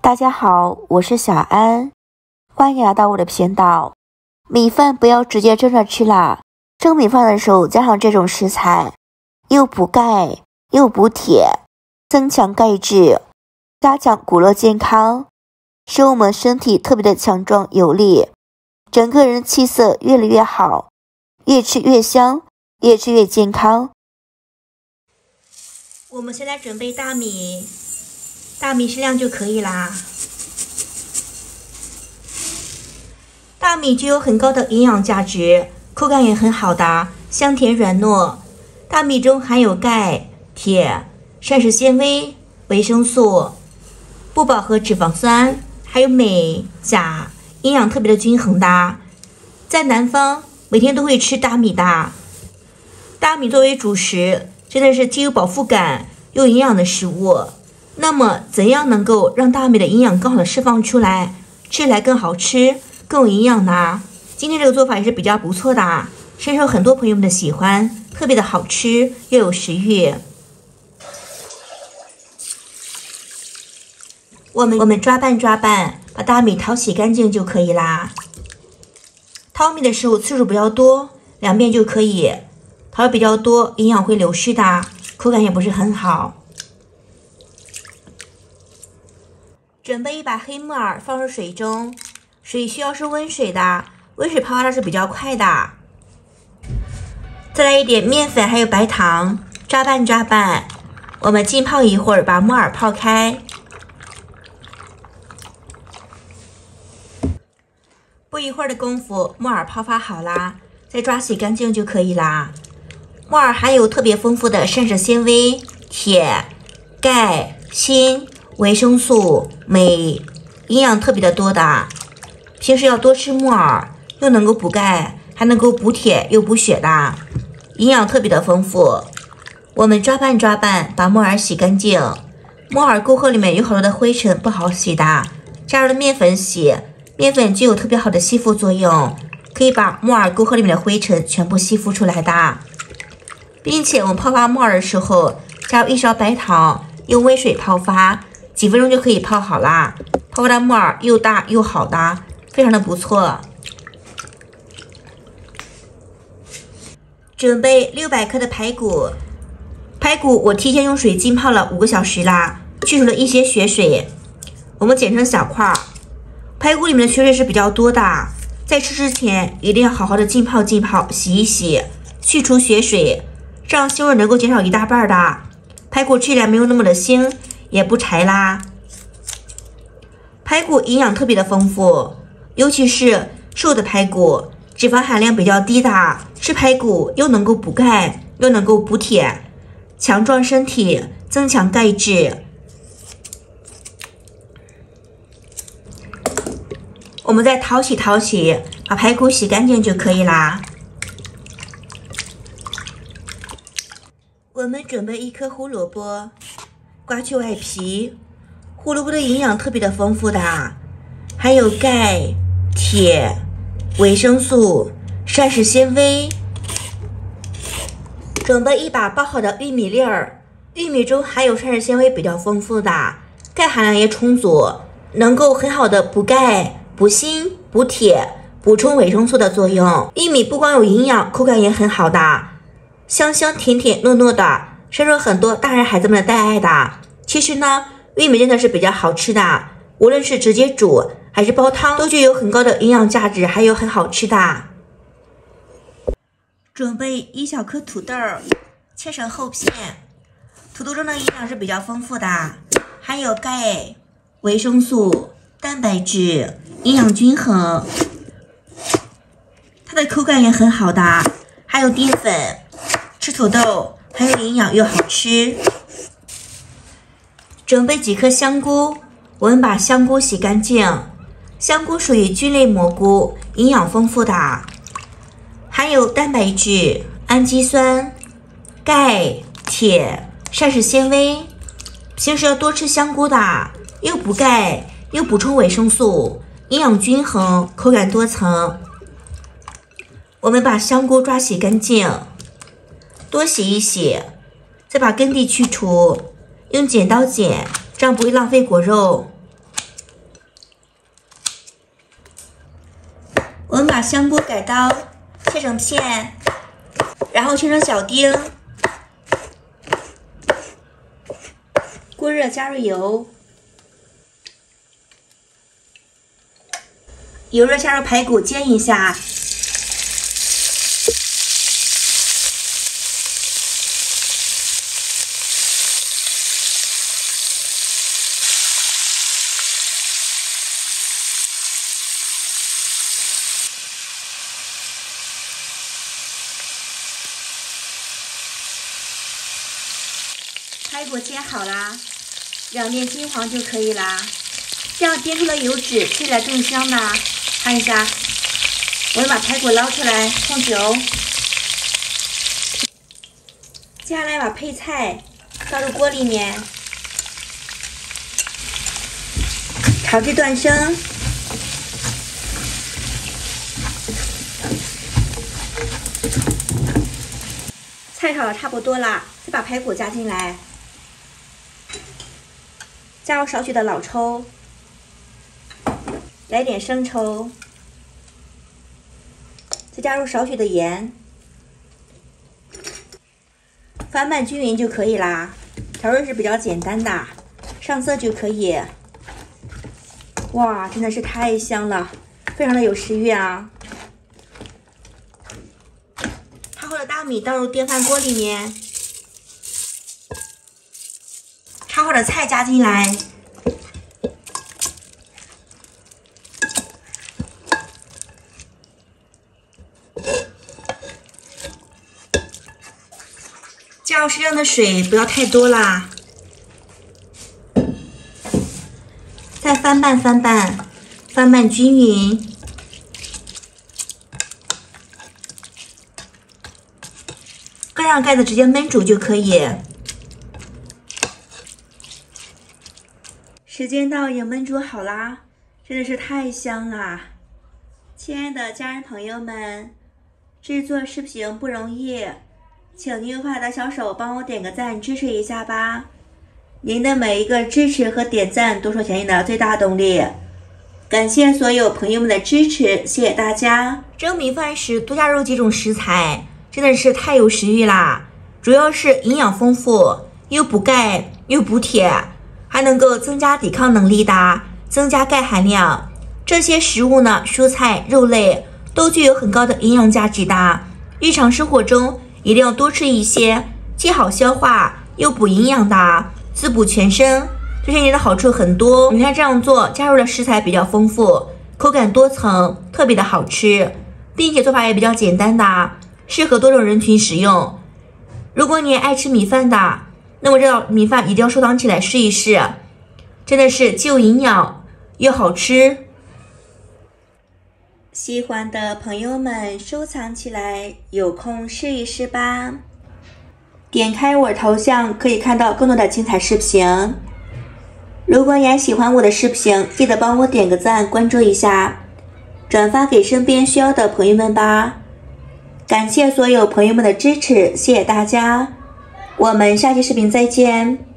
大家好，我是小安，欢迎来到我的频道。米饭不要直接蒸着吃啦，蒸米饭的时候加上这种食材，又补钙又补铁，增强钙质，加强骨骼健康，使我们身体特别的强壮有力，整个人气色越来越好，越吃越香，越吃越健康。我们现在准备大米。大米适量就可以啦。大米具有很高的营养价值，口感也很好的，香甜软糯。大米中含有钙、铁、膳食纤维、维生素、不饱和脂肪酸，还有镁、钾，营养特别的均衡的。在南方，每天都会吃大米的。大米作为主食，真的是既有饱腹感又营养的食物。那么，怎样能够让大米的营养更好的释放出来，吃起来更好吃、更有营养呢？今天这个做法也是比较不错的，深受很多朋友们的喜欢，特别的好吃又有食欲。我们我们抓拌抓拌，把大米淘洗干净就可以啦。淘米的时候次数比较多，两遍就可以。淘的比较多，营养会流失的，口感也不是很好。准备一把黑木耳放入水中，水需要是温水的，温水泡发的是比较快的。再来一点面粉，还有白糖，抓拌抓拌。我们浸泡一会儿，把木耳泡开。不一会儿的功夫，木耳泡发好啦，再抓洗干净就可以啦。木耳含有特别丰富的膳食纤维、铁、钙、锌。维生素、镁，营养特别的多的，平时要多吃木耳，又能够补钙，还能够补铁又补血的，营养特别的丰富。我们抓拌抓拌，把木耳洗干净。木耳沟壑里面有好多的灰尘，不好洗的。加入了面粉洗，面粉具有特别好的吸附作用，可以把木耳沟壑里面的灰尘全部吸附出来的。并且我们泡发木耳的时候，加入一勺白糖，用温水泡发。几分钟就可以泡好啦，泡发的木耳又大又好的，非常的不错。准备六百克的排骨，排骨我提前用水浸泡了五个小时啦，去除了一些血水，我们剪成小块儿。排骨里面的血水是比较多的，在吃之前一定要好好的浸泡浸泡，洗一洗，去除血水，这样腥味能够减少一大半的，排骨吃起来没有那么的腥。也不柴啦，排骨营养特别的丰富，尤其是瘦的排骨，脂肪含量比较低的，吃排骨又能够补钙，又能够补铁，强壮身体，增强钙质。我们再淘洗淘洗，把排骨洗干净就可以啦。我们准备一颗胡萝卜。刮去外皮，胡萝卜的营养特别的丰富的，含有钙、铁、维生素、膳食纤维。准备一把剥好的玉米粒儿，玉米中含有膳食纤维比较丰富的，钙含量也充足，能够很好的补钙、补锌、补铁、补充维生素的作用。玉米不光有营养，口感也很好的，香香甜甜糯糯的。深受很多大人孩子们的带爱的。其实呢，玉米真的是比较好吃的，无论是直接煮还是煲汤，都具有很高的营养价值，还有很好吃的。准备一小颗土豆，切成厚片。土豆中的营养是比较丰富的，含有钙、维生素、蛋白质，营养均衡。它的口感也很好的，还有淀粉，吃土豆。还有营养又好吃。准备几颗香菇，我们把香菇洗干净。香菇属于菌类蘑菇，营养丰富的，含有蛋白质、氨基酸、钙、铁、膳食纤维。平时要多吃香菇的，又补钙又补充维生素，营养均衡，口感多层。我们把香菇抓洗干净。多洗一洗再把根蒂去除用剪刀剪这样不会浪费果肉。我们把香菇改刀切成片然后切成小丁锅热加入油油热下入排骨煎一下。排骨煎好啦，两面金黄就可以啦。这样煸出的油脂吃起来更香呢。看一下，我们把排骨捞出来，控酒。接下来把配菜倒入锅里面，炒至断生。菜炒的差不多了，再把排骨加进来。加入少许的老抽，来点生抽，再加入少许的盐，翻拌均匀就可以啦。调味是比较简单的，上色就可以。哇，真的是太香了，非常的有食欲啊！泡好的大米倒入电饭锅里面。炒好的菜加进来，加入适量的水，不要太多啦。再翻拌翻拌，翻拌均匀，盖上盖子直接焖煮就可以。时间到，也焖煮好啦，真的是太香啦！亲爱的家人朋友们，制作视频不容易，请您用快的小手帮我点个赞，支持一下吧！您的每一个支持和点赞都是前进的最大动力。感谢所有朋友们的支持，谢谢大家！蒸米饭时多加入几种食材，真的是太有食欲啦！主要是营养丰富，又补钙又补铁。还能够增加抵抗能力的，增加钙含量。这些食物呢，蔬菜、肉类都具有很高的营养价值的。日常生活中一定要多吃一些，既好消化又补营养的，滋补全身。这些年的好处很多。你看这样做，加入的食材比较丰富，口感多层，特别的好吃，并且做法也比较简单的，适合多种人群食用。如果你也爱吃米饭的。那么这道米饭一定要收藏起来试一试，真的是既有营养又好吃。喜欢的朋友们收藏起来，有空试一试吧。点开我头像可以看到更多的精彩视频。如果你还喜欢我的视频，记得帮我点个赞，关注一下，转发给身边需要的朋友们吧。感谢所有朋友们的支持，谢谢大家。我们下期视频再见。